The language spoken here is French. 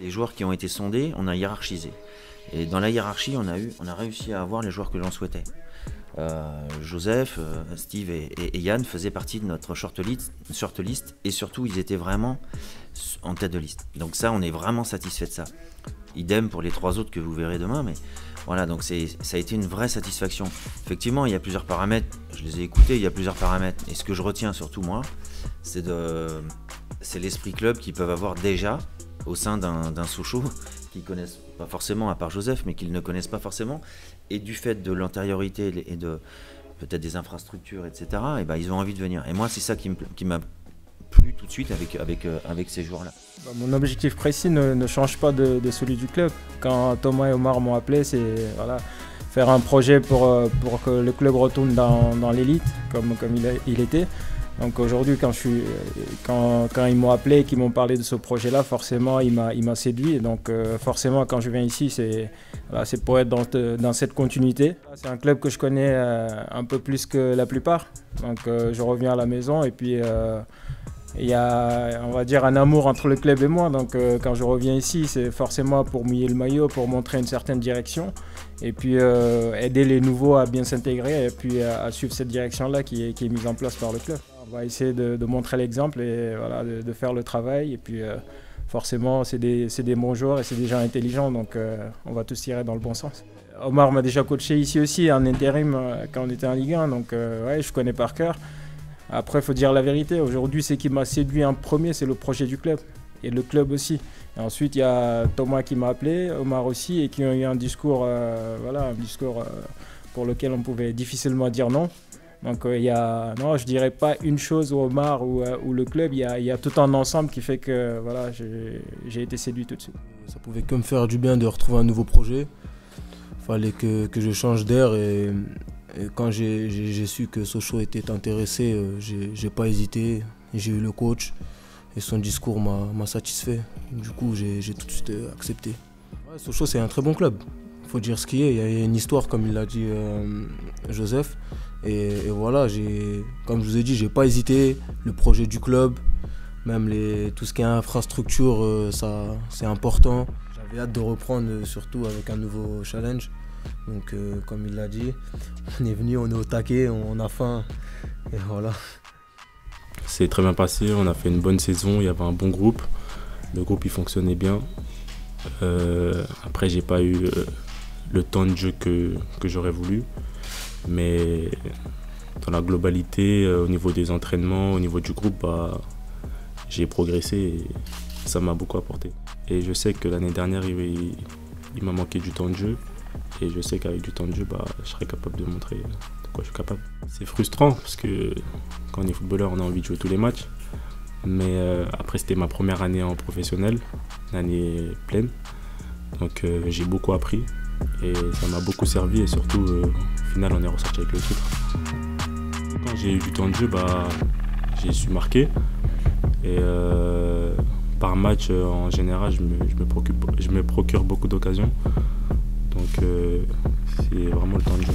Les joueurs qui ont été sondés, on a hiérarchisé. Et dans la hiérarchie, on a, eu, on a réussi à avoir les joueurs que l'on souhaitait. Euh, Joseph, euh, Steve et, Yann faisaient partie de notre shortlist, shortlist et surtout ils étaient vraiment en tête de liste. Donc ça, on est vraiment satisfait de ça. Idem pour les trois autres que vous verrez demain, mais voilà, donc ça a été une vraie satisfaction. Effectivement, il y a plusieurs paramètres, je les ai écoutés, il y a plusieurs paramètres. Et ce que je retiens surtout moi, c'est l'esprit club qu'ils peuvent avoir déjà au sein d'un Sochaux qu'ils connaissent pas forcément, à part Joseph, mais qu'ils ne connaissent pas forcément. Et du fait de l'antériorité et de peut-être des infrastructures, etc., et ben, ils ont envie de venir. Et moi, c'est ça qui m'a plu tout de suite avec, avec, euh, ces joueurs-là. Bah, mon objectif précis ne, change pas de, celui du club. Quand Thomas et Omar m'ont appelé, c'est voilà, faire un projet pour, euh, pour que le club retourne dans, l'élite, comme, comme il était. Donc aujourd'hui, quand, ils m'ont appelé et qu'ils m'ont parlé de ce projet-là, forcément, il m'a séduit. Donc euh, forcément, quand je viens ici, c'est pour être dans, cette continuité. C'est un club que je connais euh, un peu plus que la plupart. Donc euh, je reviens à la maison et puis il y a, on va dire, un amour entre le club et moi. Donc quand je reviens ici, c'est forcément pour mouiller le maillot, pour montrer une certaine direction et puis aider les nouveaux à bien s'intégrer et puis à, suivre cette direction-là qui est mise en place par le club. On va essayer de, montrer l'exemple et voilà, de, faire le travail. Et puis euh, forcément, c'est des, des, bons joueurs et c'est des gens intelligents, donc euh, on va tous tirer dans le bon sens. Omar m'a déjà coaché ici aussi en intérim euh, quand on était en Ligue 1, donc ouais, je connais par cœur. Après, il faut dire la vérité. Aujourd'hui, ce qui m'a séduit en premier, c'est le projet du club et le club aussi. Et ensuite, il y a Thomas qui m'a appelé, Omar aussi, et qui ont eu un discours, voilà, un discours pour lequel on pouvait difficilement dire non. Donc euh, il y a, non, je dirais pas une chose au Omar ou, euh, ou le club, il y, a, tout un ensemble qui fait que voilà, j'ai été séduit tout de suite. Ça pouvait que me faire du bien de retrouver un nouveau projet. Fallait que, que, je change d'air et, quand j'ai su que Sochaux était intéressé, euh, j'ai pas hésité. J'ai eu le coach et son discours m'a satisfait. Du coup, j'ai tout de suite accepté. Sochaux, c'est un très bon club. Il faut dire ce qui est. Il y a une histoire, comme il l'a dit Joseph. Et, voilà, comme je vous ai dit, j'ai pas hésité. Le projet du club, même les, tout ce qui est infrastructure, euh, ça, c'est important. J'avais hâte de reprendre, euh, surtout avec un nouveau challenge. Donc, euh, comme il l'a dit, on est venu, on est au taquet, on, a faim. Et voilà. C'est très bien passé, on a fait une bonne saison, il y avait un bon groupe. Le groupe il fonctionnait bien. après, j'ai pas eu le temps de jeu que, que j'aurais voulu. Mais dans la globalité, euh, au niveau des entraînements, au niveau du groupe, bah, j'ai progressé et ça m'a beaucoup apporté. Et je sais que l'année dernière, il, m'a manqué du temps de jeu. Et je sais qu'avec du temps de jeu, bah, je serai capable de montrer de quoi je suis capable. C'est frustrant parce que quand on est footballeur, on a envie de jouer tous les matchs. Mais euh, après, c'était ma première année en professionnel, une année pleine. Donc euh, j'ai beaucoup appris et ça m'a beaucoup servi et surtout au final on est ressorti avec le titre. Quand j'ai eu du temps de jeu, bah, j'ai su marquer et euh, par match euh, en général je me, procure, beaucoup d'occasions donc euh, c'est vraiment le temps de jeu.